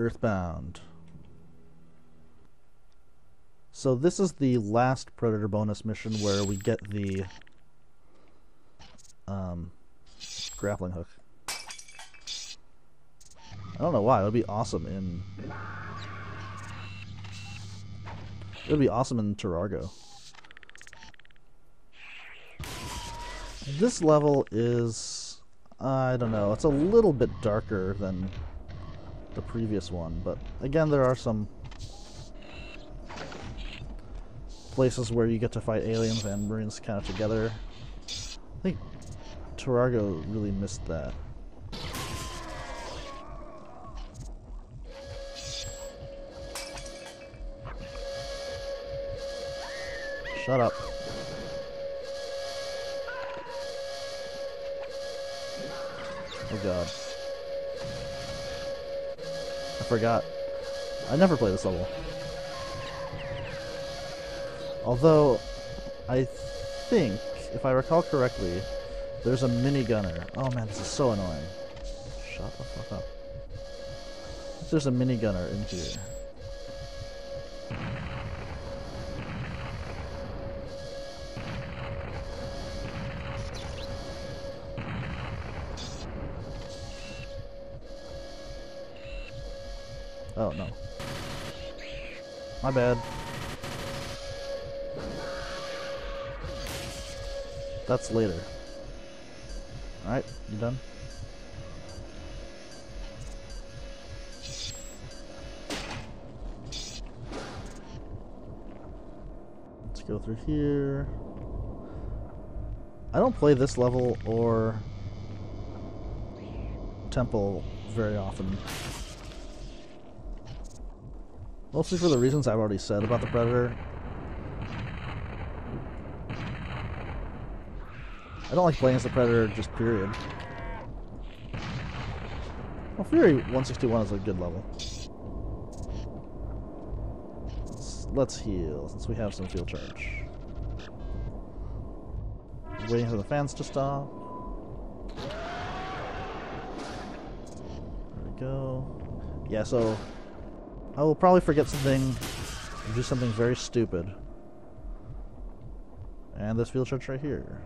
Earthbound. So this is the last Predator bonus mission where we get the um, grappling hook. I don't know why. It would be awesome in. It would be awesome in Tyrargo. This level is, I don't know, it's a little bit darker than the previous one, but again, there are some places where you get to fight aliens and marines kind of together. I think Tyrargo really missed that. Shut up. Oh god. I forgot. I never play this level. Although, I think, if I recall correctly, there's a minigunner. Oh man, this is so annoying. Shut the fuck up. There's a minigunner in here. Oh, no. My bad. That's later. Alright, you done? Let's go through here. I don't play this level or Temple very often. Mostly for the reasons I've already said about the Predator. I don't like playing as the Predator, just period. Well, Fury 161 is a good level. Let's, let's heal, since we have some field charge. Waiting for the fans to stop. There we go. Yeah, so I will probably forget something, do something very stupid. And this field charge right here.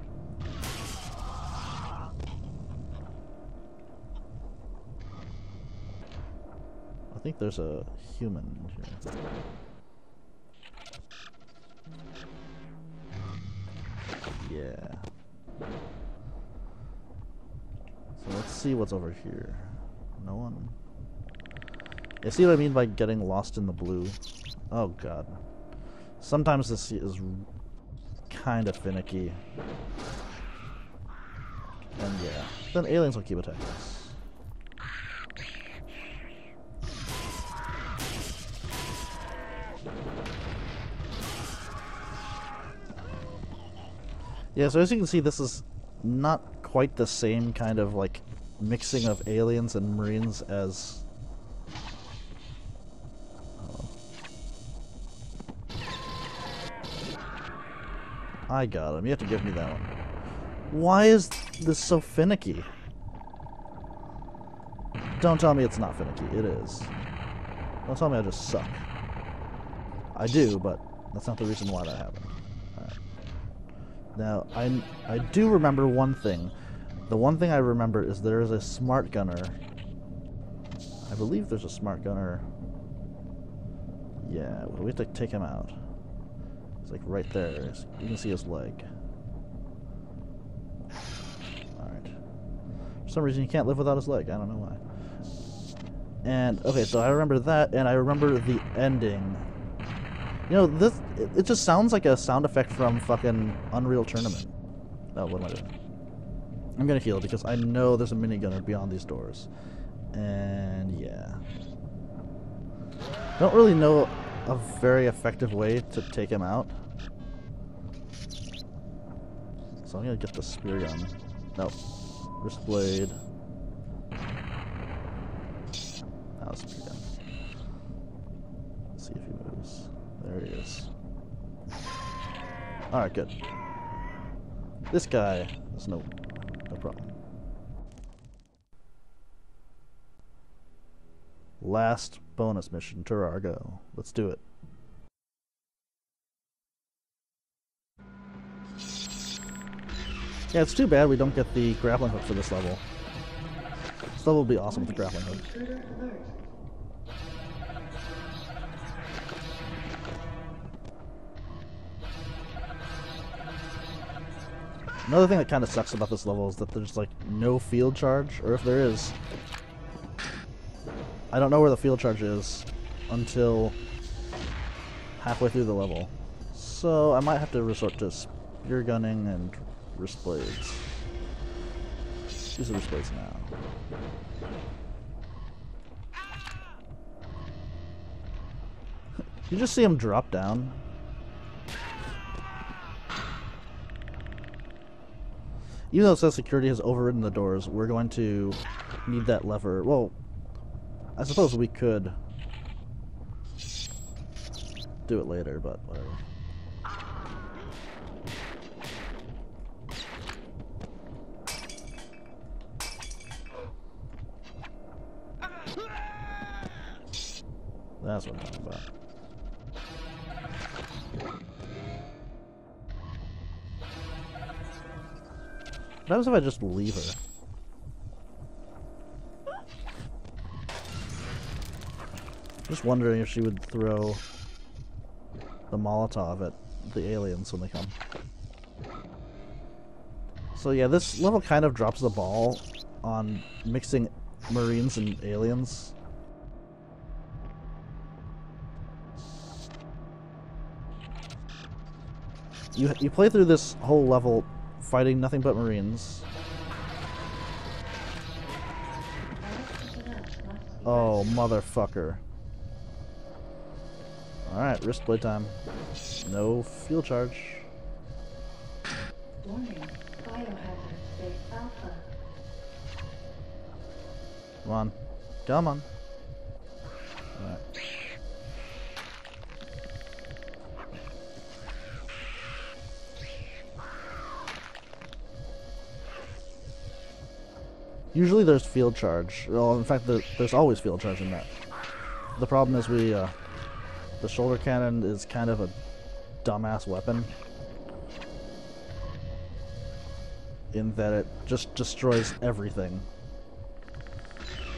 I think there's a human here. Yeah. So let's see what's over here. No one. You see what I mean by getting lost in the blue? Oh god. Sometimes this is kind of finicky. And yeah, then aliens will keep attacking us. Yeah, so as you can see, this is not quite the same kind of like mixing of aliens and marines as I got him. You have to give me that one. Why is this so finicky? Don't tell me it's not finicky. It is. Don't tell me I just suck. I do, but that's not the reason why that happened. Right. Now, I, I do remember one thing. The one thing I remember is there is a smart gunner. I believe there's a smart gunner. Yeah, we have to take him out. It's like right there. You can see his leg. Alright. For some reason, you can't live without his leg. I don't know why. And, okay, so I remember that, and I remember the ending. You know, this, it, it just sounds like a sound effect from fucking Unreal Tournament. Oh, what am I doing? I'm gonna heal because I know there's a minigunner beyond these doors. And, yeah. Don't really know a very effective way to take him out. So I'm gonna get the spear gun. Nope. Wrist blade. Now the spear gun. Let's see if he moves. There he is. Alright, good. This guy, is no, no problem. Last bonus mission, Tyrargo. Let's do it. Yeah, it's too bad we don't get the grappling hook for this level. This level would be awesome with the grappling hook. Another thing that kind of sucks about this level is that there's like no field charge, or if there is, I don't know where the field charge is until halfway through the level. So I might have to resort to spear gunning and wrist blades. Use the wrist blades now. you just see him drop down? Even though it says security has overridden the doors, we're going to need that lever. Well, I suppose we could do it later, but whatever. That's what I'm talking about. What if I just leave her? Just wondering if she would throw the Molotov at the aliens when they come. So yeah, this level kind of drops the ball on mixing Marines and aliens. You, you play through this whole level fighting nothing but Marines. Oh, motherfucker. Alright, wrist blade time. No field charge. Warning, biohazard space alpha. Come on. Come on. Alright. Usually there's field charge. Well, in fact, there's always field charge in that. The problem is we, uh, the shoulder cannon is kind of a dumbass weapon. In that it just destroys everything.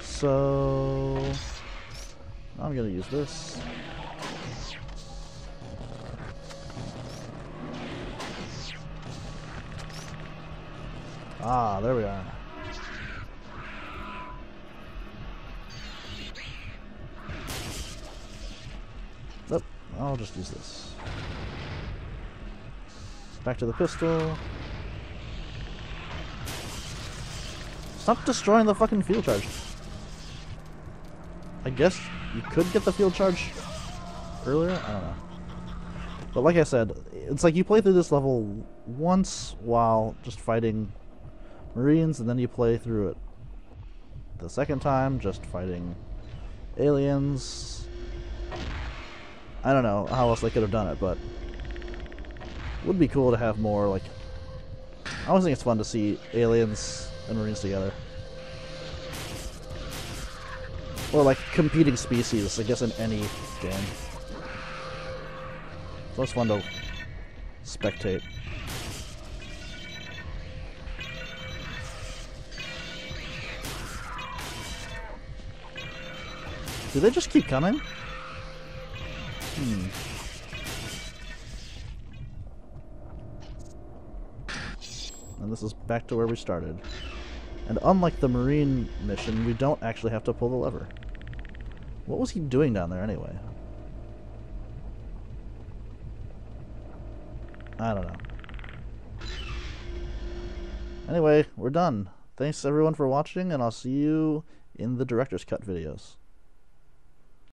So... I'm gonna use this. Ah, there we are. I'll just use this. Back to the pistol. Stop destroying the fucking field charge. I guess you could get the field charge earlier? I don't know. But like I said, it's like you play through this level once while just fighting Marines, and then you play through it the second time just fighting aliens, I don't know how else they could have done it, but would be cool to have more, like... I always think it's fun to see aliens and marines together. Or, like, competing species, I guess, in any game. It's fun to spectate. Do they just keep coming? Hmm. And this is back to where we started. And unlike the marine mission, we don't actually have to pull the lever. What was he doing down there anyway? I don't know. Anyway, we're done. Thanks everyone for watching, and I'll see you in the director's cut videos.